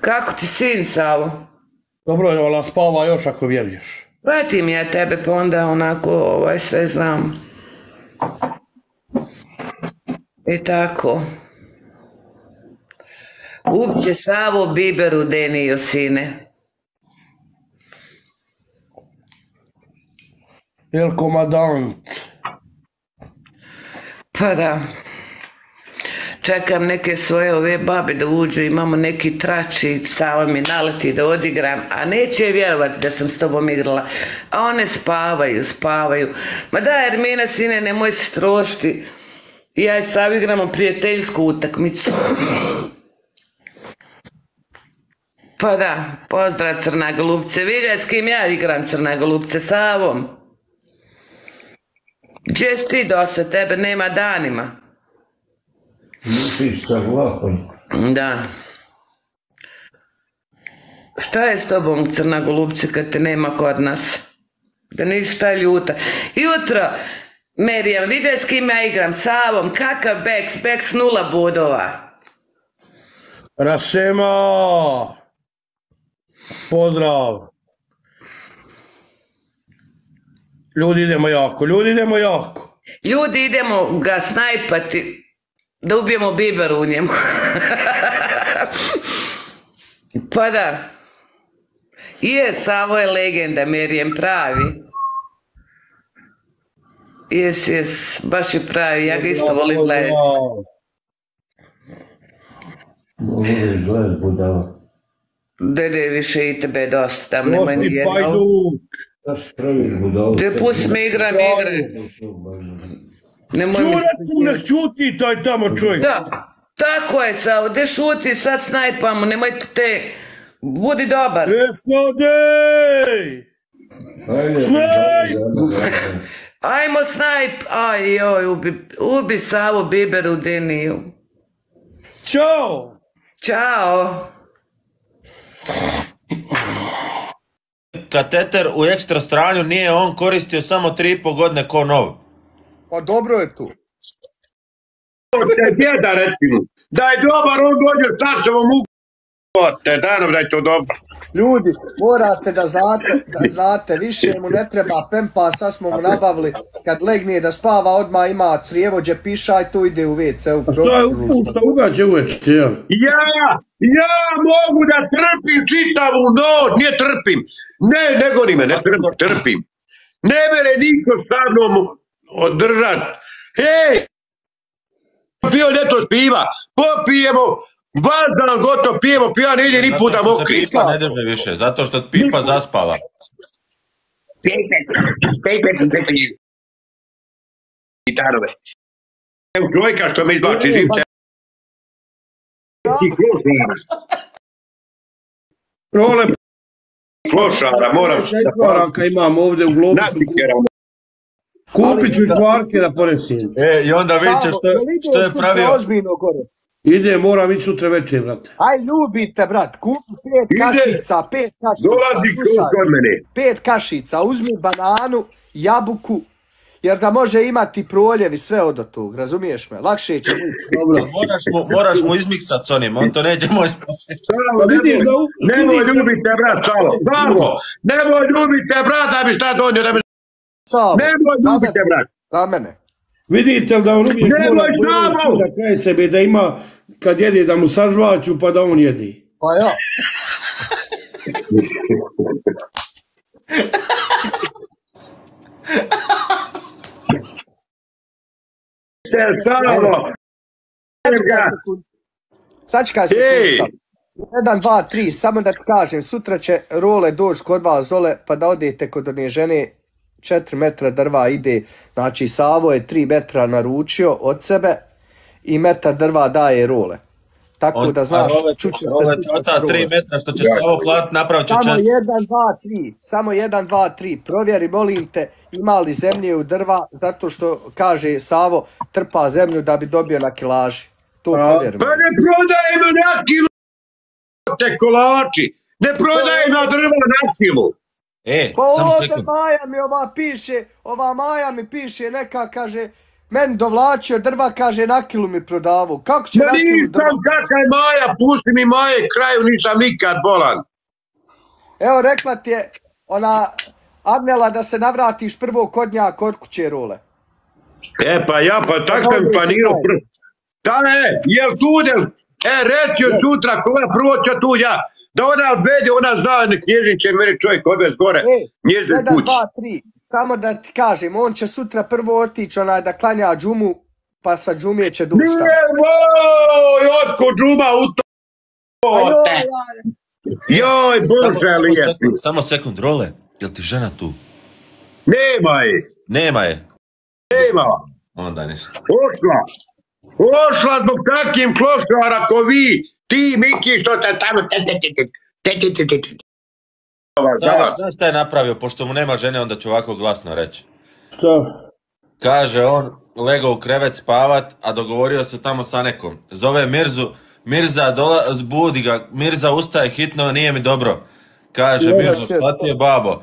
kako ti sin, Savo? Dobro je, ona spava još ako vjeruješ. Pratim ja tebe, pa onda onako ovaj, sve znam. I tako. Uopće Savo Biberu Deniju, sine. El komadant. Pa da. Čekam neke svoje ove babe da uđu, imamo neki trač i Sava mi naleti da odigram, a neće vjerovati da sam s tobom igrala. A one spavaju, spavaju. Ma da, Ermina, sine, nemoj se trošiti. Ja i Sav igramo prijateljsku utakmicu. Pa da, pozdrav Crna Golubce. Vidjeti s kim ja igram Crna Golubce, Savom. Gdje si ti dosta, tebe nema danima. Nisi sa vlakom. Da. Šta je s tobom, crna golubce, kad te nema kod nas? Da nisi šta ljuta. Jutro, Merijan, vidio s kim ja igram? Savom, kakav Beks? Beks nula bodova. Rasema! Pozdrav! Ljudi idemo jako, ljudi idemo jako. Ljudi, idemo ga snajpati, da ubijemo biber u njemu. pa da. Je, Savo je legenda, Merijem pravi. Jes, jes, baš je pravi, ja ga isto volim gledati. Budala. Dede, više i tebe je dosta, tam nema ni Josip jednog. Pajduk. Te pusti me igram igre. Nemoj mi- Čurac mu ne šuti taj tamo čovjek. Da, tako je, Savo, de šuti, sad snajpamo, nemojte te, budi dobar. Esodej! Ajde, Snaj! Ajmo snajp, aj joj, ubi, ubi Savo Biber u Deniju. Ćao! Ćao. Kateter u ekstra stranju nije on koristio samo 3,5 godine ko nov. Pa dobro je tu. te djeda recimo. Da je dobar, on dođe sa sobom u te, da je to dobro. Ljudi, morate da znate, da znate, više mu ne treba pempa, sad smo mu nabavili, kad legne da spava odmah ima crijevođe pišaj, to ide u WC. U Šta je upušta ugađe uveče, jel? Ja, ja mogu da trpim čitavu noć, ne trpim. Ne, ne goni me, ne trpim, trpim. Ne mere niko sa mnom održat. Hej! Pio ljeto spiva, popijemo, vazdan gotovo, pijemo, pijan ide ni puta Zato što se mokri. Pipa ne drže više, zato što pipa zaspala. Gitarove. Evo čovjeka što me izbači živce. Ti klošara, Role klošara, moraš da četvoranka imam ovdje u globusu. Kupit ću čvarke da ponesim. E, i onda vidite što, što je pravio. Ozbiljno gore. Ide, moram ići sutra večer, brate. Aj, ljubite, brat, kupi pet Ide. kašica, pet kašica, Dolazi slušaj, kod mene. pet kašica, uzmi bananu, jabuku, jer da može imati proljevi sve od tog, razumiješ me? Lakše će biti. Dobro. Moraš mu, moraš mu izmiksat s onim, on to neće moći. Salo, vidiš da u- Nemoj ljubite, brat, Salo. Salo, nemoj ljubite, brat, da bi šta donio. Da bi... Samo, Nemoj mene, brat. za mene. Vidite li da on uvijek Nemoj mora da kraj sebe, da ima, kad jede da mu sažvaću, pa da on jedi. Pa ja, sačekaj se. Jedan, dva, tri, samo da ti kažem, sutra će role doći kod vas dole, pa da odete kod one žene, 4 metra drva ide, znači Savo je 3 metra naručio od sebe i metar drva daje role. Tako On, da znaš, role- čuće se role sutra sa ta role. 3 metra što će se ovo plat, napravit će Samo četiri. jedan, dva, tri. Samo jedan, dva, tri. Provjeri, molim te, ima li zemlje u drva, zato što, kaže Savo, trpa zemlju da bi dobio na kilaži. To provjeri. Pa ne prodajemo na kilu te kolači. Ne prodajemo drva na kilu. E, Pa samo ovdje sekund. Maja mi ova piše, ova Maja mi piše, neka kaže, meni dovlačio drva, kaže na kilu mi prodavu. Kako će Ma na kilu drva? nisam kakaj Maja, pusti mi Maje, kraju nisam nikad bolan. Evo rekla ti je ona Arnela da se navratiš prvo kod nja kod kuće role. E pa ja, pa tak sam planirao prvo. Da ne, jel tudel? E, reci joj sutra, koja prvo ću tu ja. Da ona odvede, ona zna, nek njezin će meni čovjek odvez gore. E, Njezin jedan, kuć. dva, tri. Samo da ti kažem, on će sutra prvo otići onaj da klanja džumu, pa sa džumije će dući tamo. Nije, oj, otko džuma u to. A joj, Bože lijepi. samo sekund, role, jel ti žena tu? Nema je, Nema je. nema. Onda ništa. Ošla. Ošla zbog takvim klošara ko vi, ti Miki što te tamo... Znaš šta je napravio, pošto mu nema žene, onda ću ovako glasno reći. Šta? Kaže on, Lego u krevet spavat, a dogovorio se tamo sa nekom. Zove Mirzu, Mirza, dola, budi ga, Mirza ustaje hitno, nije mi dobro. Kaže, Mirzu, shvatio je babo.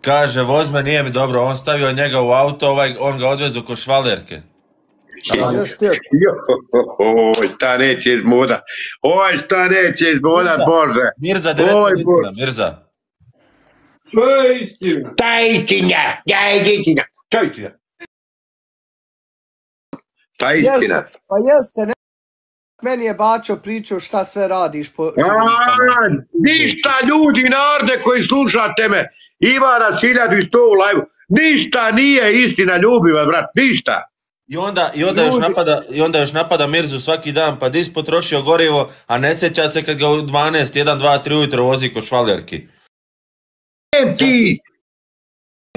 Kaže, vozme nije mi dobro. On stavio njega u auto, ovaj, on ga odvezu kod švalerke. Oj, šta neće iz moda. Oj, šta neće iz moda, Mirza. Bože. Mirza, istina, Mirza. Sve je istina. Ta istina, ta je istina. Ta je istina. Ta je istina. Pa jeste, ne. Meni je Bačo pričao šta sve radiš po ništa ljudi narode koji slušate me, ima nas 1100 u live ništa nije istina ljubiva, brat, ništa. I onda, i onda još napada, i onda još napada Mirzu svaki dan, pa dis potrošio gorivo, a ne sjeća se kad ga u 12, 1, 2, 3 ujutro vozi kod švalerki. Ti,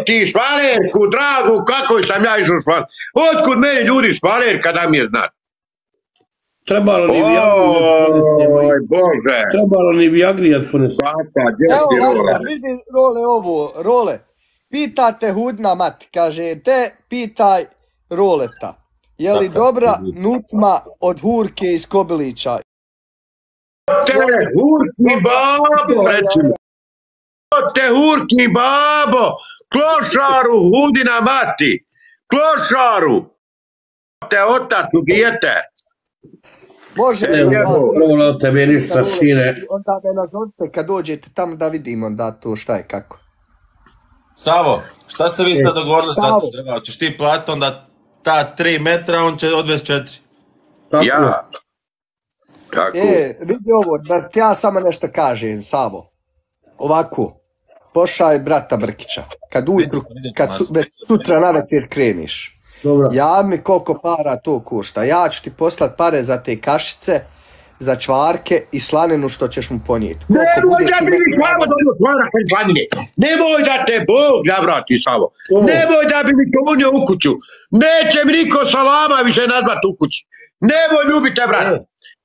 ti švalerku, dragu, kako sam ja išao švaler? Otkud meni ljudi švaler kada mi je znat? Trebalo ni Viagrijat Bože. Trebalo ni Viagrijat ponesti. Papa, Evo, vidi role ovo, role. Pitate Hudna mat, kaže, te pitaj roleta. Je li dobra nutma od Hurke iz Kobilića? Te hurki babo, recimo. Te hurki babo, klošaru hudina mati, klošaru. Te otac u dijete. Može E, vam- Prvo tebe ništa šine. Onda me nazovite kad dođete tamo da vidimo da to šta je kako. Savo, šta ste vi E, sad dogovorili sa Savo. Hoćeš ti platiti onda ta 3 metra, on će odvesti 4. Tako. Ja. Tako. E, vidi ovo, da ti ja samo nešto kažem, Savo. Ovako, pošaj brata Brkića. Kad ujutru, kad su, već sutra na večer kreniš. Dobro. Ja mi koliko para to košta. Ja ću ti poslat pare za te kašice, za čvarke i slaninu što ćeš mu ponijeti. Koliko Nemoj da ti mi rada. donio stvara slanine. Nemoj da te Bog zavrati, Savo. To. Nemoj da bi mi to unio u kuću. Neće mi niko salama više nazvat u kući. Nemoj ljubite, brat.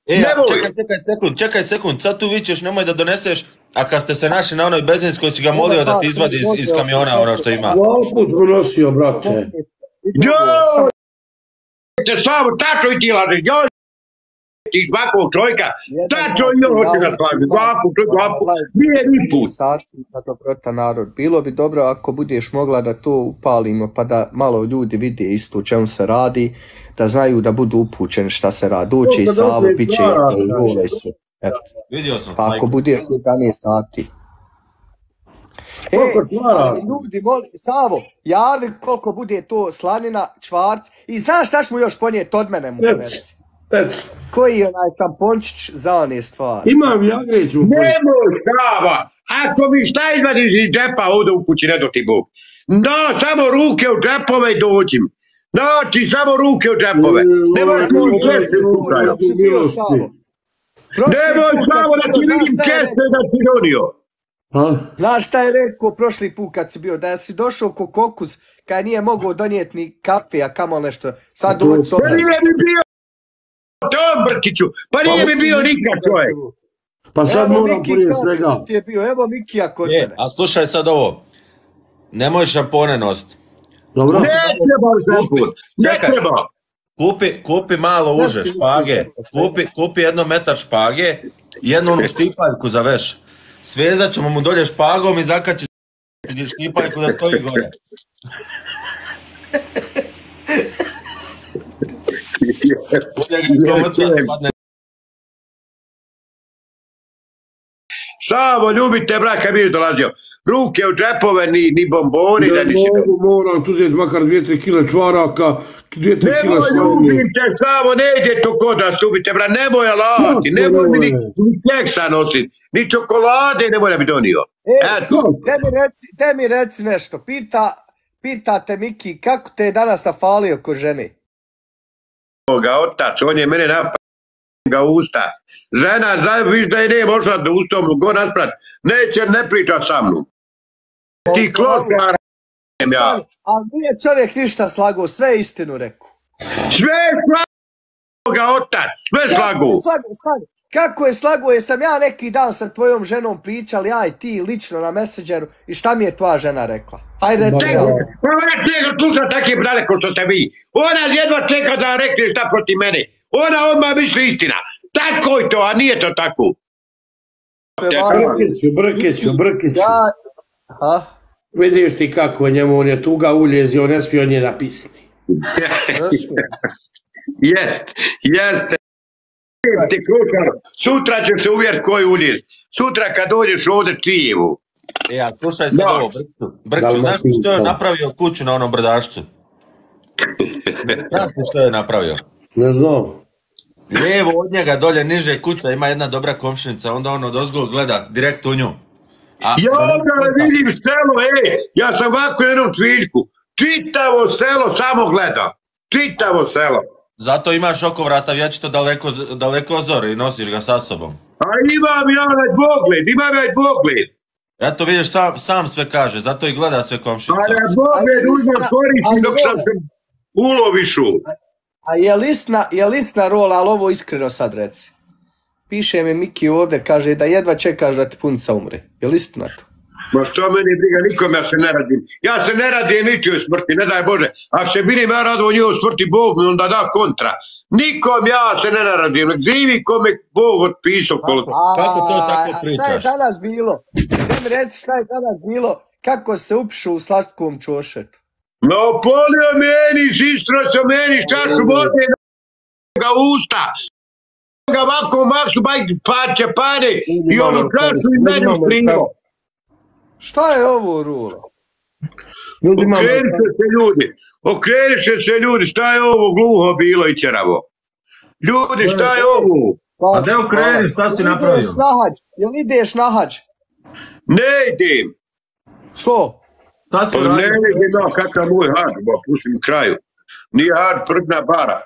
E, Nemoj. čekaj, čekaj sekund, čekaj sekund, sad tu vičeš, nemoj da doneseš, a kad ste se našli na onoj benzinskoj si ga molio da ti izvadi iz, iz kamiona ono što ima. Dva put mu nosio, brate. Jo! samo- Te Savo, tačo i ti laži. Joj, ti svakog čovjeka. I on hoće da slaži. Dva put, dva put. Nije ni put. sati narod. Bilo bi dobro ako budeš mogla da to upalimo pa da malo ljudi vide isto o čemu se radi, da znaju da budu upućeni šta se radi. Doće i Savo, bit će i sve. Vidio sam. Pa ako budeš u 11 sati. E, ljudi, moli, Savo, javi koliko bude to slanina, čvarc i znaš šta ću mu još ponijeti od mene mu Reci. Koji je onaj tampončić za one stvari? Imam Viagrić u ponesti. Nemoj Sava, ako mi šta izvadiš iz džepa ovdje u kući, ne do ti Bog. Da, samo ruke u džepove i dođim. Znači, samo ruke u džepove. Nemoj Nemoj, tu nemoj, kese nemoj, samo da ti vidim kese da ti donio. A? Znaš šta je rekao prošli put kad si bio? Da si došao ko kokus, kad nije mogao donijeti ni kafe, a kamo nešto. Sad doći s Pa nije mi bio Tom Brkiću, pa nije mi bio nikad čovjek. Pa sad Evo moram Miki prije svega. ti je bio, evo Mikija kod E, mene. a slušaj sad ovo. Nemoj šampone nositi. Dobro? Ne treba šampun, ne treba. Kupi, kupi malo uže Znači, špage, kupi, kupi jedno metar špage, jednu onu štipaljku za veš. Svezat ćemo mu dolje špagom i zakači štipaljku da stoji gore. Savo, ljubite braka mi je dolazio. Ruke u džepove, ni, ni bomboni, da Ne ni se... mogu, moram tu uzeti makar 2-3 kile čvaraka, 2-3 Nemoj kile slavnije. ljubite, Savo, ne ide to kod nas, ljubite, bra, nemoj alati, Kako nemoj mi ni, ni keksa nosit, ni čokolade nemoj da bi donio. E, Eto, te mi reci, te mi reci nešto. Pita, pitate Miki, kako te je danas nafalio ko ženi? Ga otac, on je mene napad ga usta. Žena, znaš, viš da je ne možda da ustom, go nasprat, neće, ne priča sa mnom. Ti klošar, ja. A nije čovjek ništa slago, sve istinu rekao. Sve slago ga otac, sve slago. Slago, stani. Kako je slago, jesam ja neki dan sa tvojom ženom pričali, ja i ti lično na Messengeru i šta mi je tvoja žena rekla? Hajde reci. Pa ona čega sluša brale ko što ste vi. Ona jedva čeka da rekne šta protiv mene. Ona odmah misli istina. Tako je to, a nije to tako. Brkiću, Brkiću, Brkiću. Ja, aha, Vidiš ti kako njemu, on je tuga uljezi, on ne smije od nje da pisne. nešto. Jest, jeste. Ti krušar, sutra ćeš se uvjeriti koji uljez. Sutra kad dođeš ovdje Čijevu. E, a slušaj sad Da. ovo, Brkću. Brkću, znaš ti što je napravio kuću na onom brdašcu? Znaš ti što je napravio? Ne znam. Lijevo od njega dolje niže kuća ima jedna dobra komšinica, onda on od ozgo gleda direkt u nju. A, Ja ovdje vidim selo, ej, ja sam ovako jednom cviljku. Čitavo selo samo gleda. Čitavo selo. Zato imaš oko vrata vječito daleko, daleko zor i nosiš ga sa sobom. A imam ja na dvogled, imam ja dvogled. Eto vidiš, sam, sam sve kaže, zato i gleda sve A komšinica. na dvogled uzmem koristi dok sam se ulovišu. A je lisna, je lisna rola, ali ovo iskreno sad reci. Piše mi Miki ovdje, kaže da jedva čekaš da ti punica umre. Je li istina to? Ma što meni briga, nikom ja se ne radim. Ja se ne radim ničijoj smrti, ne daj Bože. Ako se bilim ja rado o njoj smrti, Bog mi onda da kontra. Nikom ja se ne naradim, nek živi kome Bog otpisao koliko. Kako to tako A, Šta je pričaš? danas bilo? Mi reci šta je danas bilo, kako se upšu u slatkom čošetu. Ma opolio meni, sistro se meni, čašu vode ga u usta. Ga ovako maksu, baj paće pane i ono čašu i meni usprio. Šta je ovo, Rula? Okreniše se ljudi, okreniše se ljudi, šta je ovo gluho bilo i čeravo? Ljudi, šta je ovo? Pa, A gdje okreni, šta si napravio? ideš na hađ? Jel ideš na hađ? Ne idem. Što? Šta si Pa ne idem, kakav moj ba, pusti mi kraju. Nije hač prdna bara.